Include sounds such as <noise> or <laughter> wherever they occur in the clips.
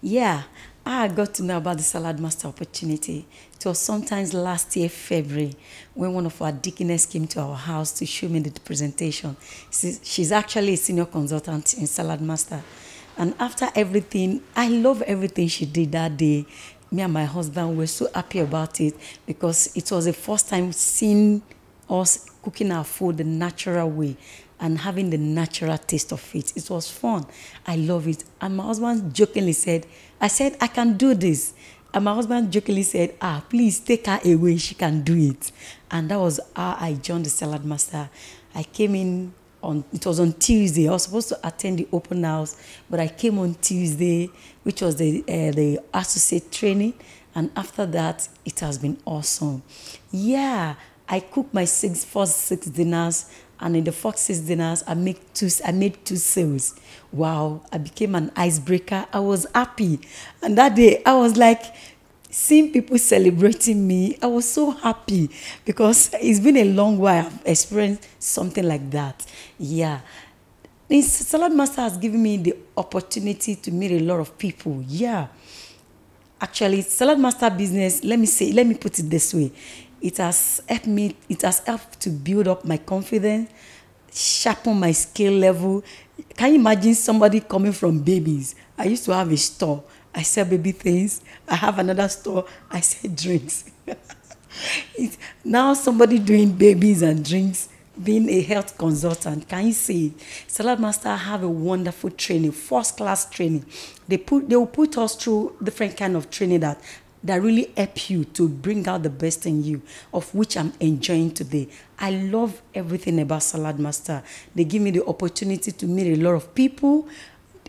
Yeah, I got to know about the Saladmaster opportunity. It was sometimes last year, February, when one of our deaconess came to our house to show me the presentation. She's actually a senior consultant in Saladmaster. And after everything, I love everything she did that day. Me and my husband were so happy about it because it was the first time seeing us cooking our food the natural way and having the natural taste of it. It was fun. I love it. And my husband jokingly said, I said, I can do this. And my husband jokingly said, ah, please take her away. She can do it. And that was how I joined the Saladmaster. I came in on, it was on Tuesday. I was supposed to attend the open house, but I came on Tuesday, which was the, uh, the associate training. And after that, it has been awesome. Yeah, I cooked my six, first six dinners and in the Fox's dinners, I make two. I made two sales. Wow! I became an icebreaker. I was happy, and that day I was like, seeing people celebrating me. I was so happy because it's been a long while I've experienced something like that. Yeah. Saladmaster has given me the opportunity to meet a lot of people. Yeah. Actually, Saladmaster business, let me say, let me put it this way it has helped me, it has helped to build up my confidence, sharpen my skill level. Can you imagine somebody coming from babies? I used to have a store. I sell baby things. I have another store. I sell drinks. <laughs> now somebody doing babies and drinks, being a health consultant. Can you see? Saladmaster have a wonderful training, first class training. They put they will put us through different kind of training that that really help you to bring out the best in you, of which I'm enjoying today. I love everything about Saladmaster. They give me the opportunity to meet a lot of people.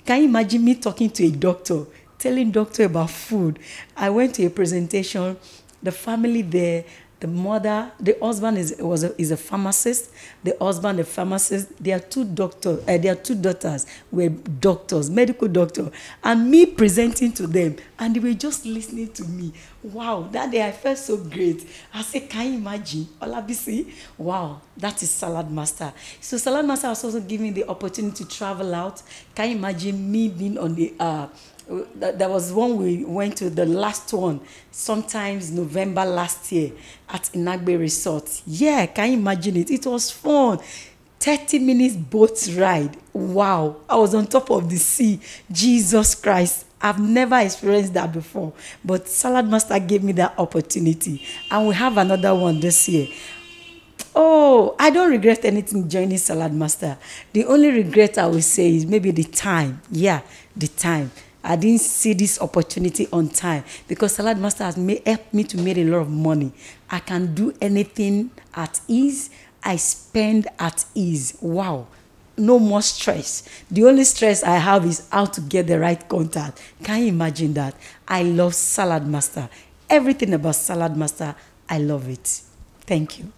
Can you imagine me talking to a doctor, telling doctor about food? I went to a presentation, the family there, the mother, the husband is was a, is a pharmacist. The husband, a pharmacist. There are two doctors. Uh, there are two daughters were doctors, medical doctor, and me presenting to them, and they were just listening to me. Wow, that day I felt so great. I said, can you imagine, Olabisi? Wow, that is Saladmaster. So Saladmaster has also given me the opportunity to travel out. Can you imagine me being on the uh, there was one we went to the last one sometimes november last year at inagbe resort. Yeah can you imagine it? It was fun. 30 minutes boat ride. Wow. I was on top of the sea. Jesus christ. I've never experienced that before. But salad master gave me that opportunity. And we have another one this year. Oh, I don't regret anything joining Salad Master. The only regret I will say is maybe the time. Yeah, the time. I didn't see this opportunity on time because Saladmaster has made, helped me to make a lot of money. I can do anything at ease. I spend at ease. Wow. No more stress. The only stress I have is how to get the right contact. Can you imagine that? I love Saladmaster. Everything about Saladmaster, I love it. Thank you.